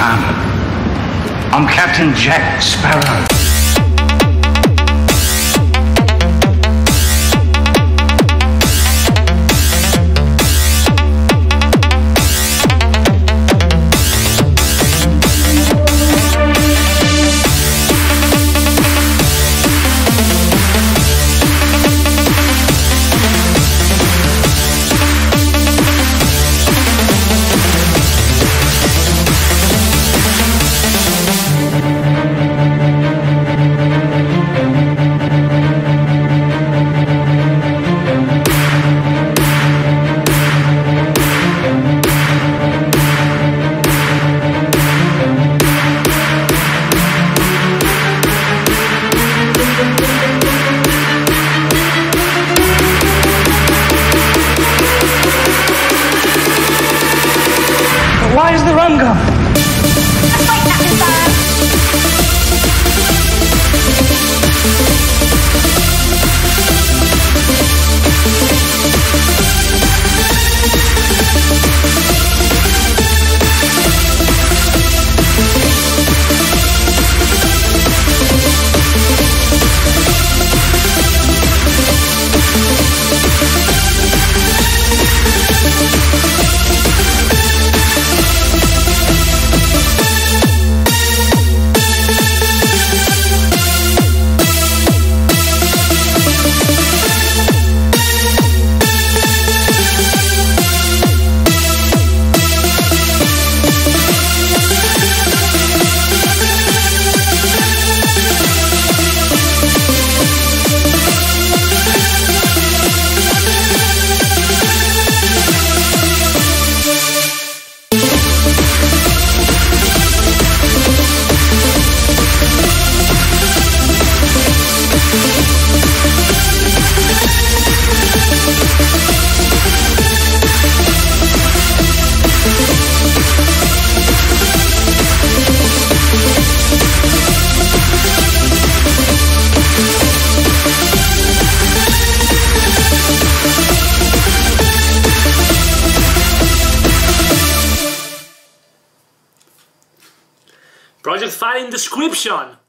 time. I'm Captain Jack Sparrow. Why is the rum gone? Project file in description.